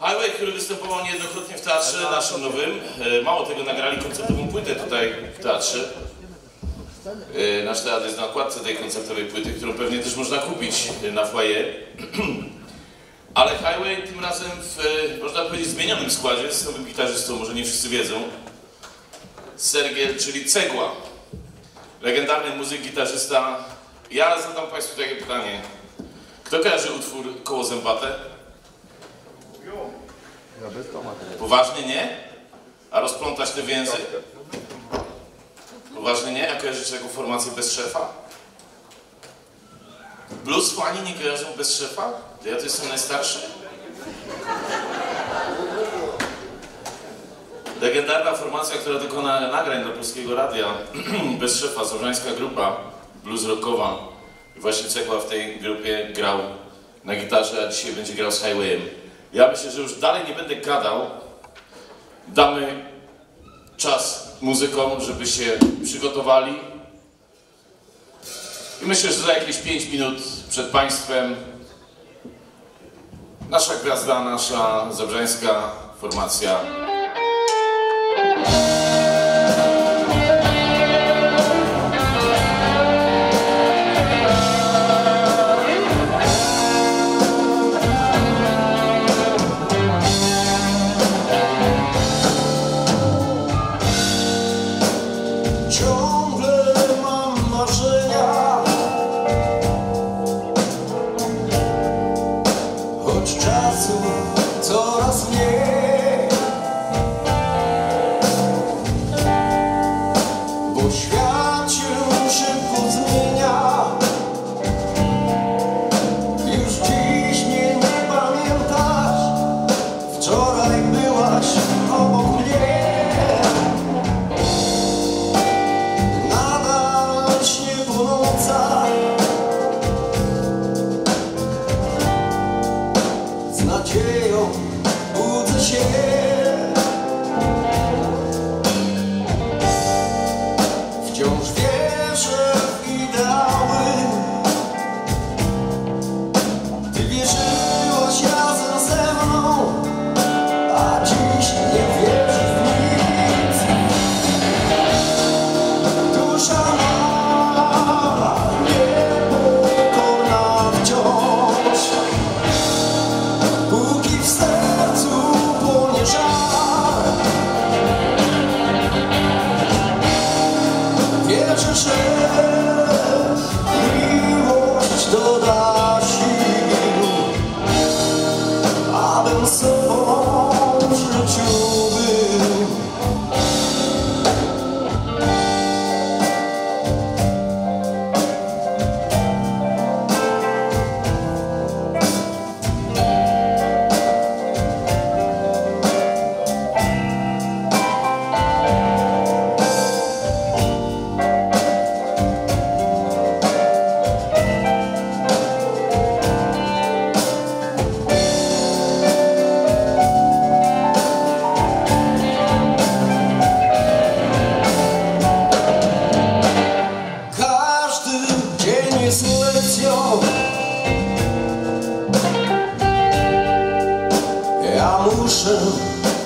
Highway, który występował niejednokrotnie w teatrze naszym nowym. E, Mało tego, nagrali koncertową płytę tutaj w teatrze. E, Nasz teatr jest na okładce tej koncertowej płyty, którą pewnie też można kupić e, na foyer. Ale Highway tym razem w, można powiedzieć, zmienionym składzie z nowym gitarzystą, może nie wszyscy wiedzą. Sergiel, czyli Cegła. Legendarny muzyk, gitarzysta. Ja zadam Państwu takie pytanie. Kto kojarzy utwór Koło Zębate? Poważnie nie? A rozplątać te więzy? Poważnie nie? A kojarzycie taką formację bez szefa? Blues fani nie kojarzą bez szefa? To ja to jestem najstarszy? Legendarna formacja, która dokona nagrań dla Polskiego Radia bez szefa, zorzańska grupa blues rockowa. I właśnie Cegła w tej grupie grał na gitarze, a dzisiaj będzie grał z Highwayem. Ja myślę, że już dalej nie będę gadał. Damy czas muzykom, żeby się przygotowali. I myślę, że za jakieś 5 minut przed Państwem nasza gwiazda, nasza zabrzańska formacja Choć czasu coraz mniej 的出现。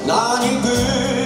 난 이글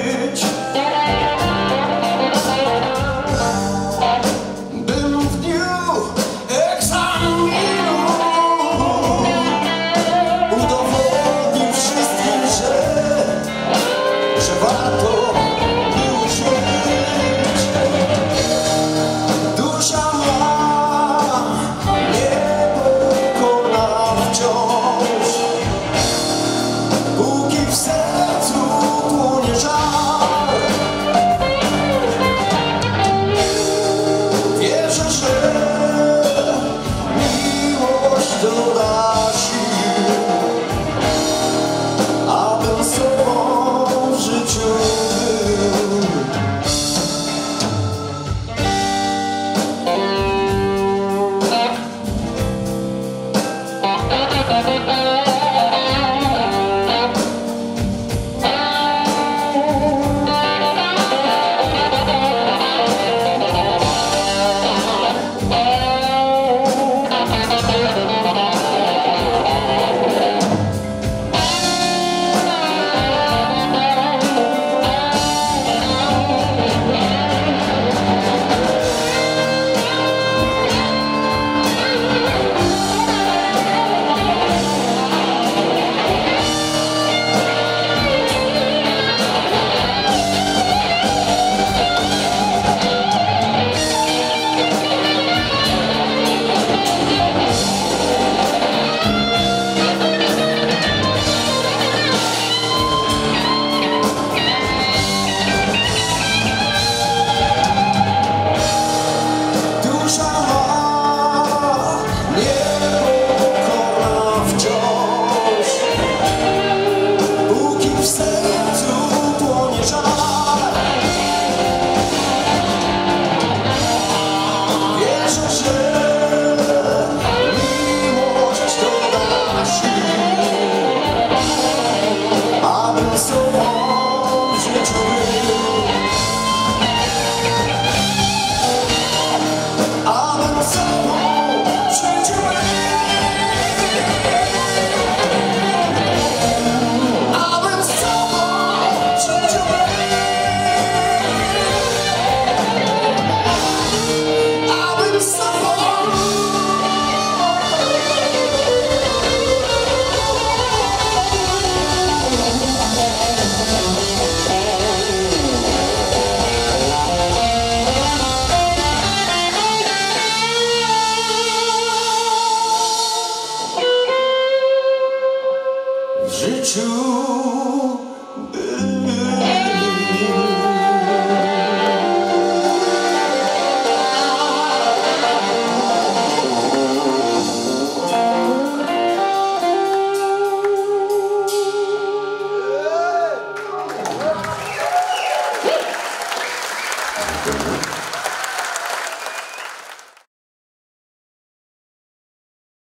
w życiu by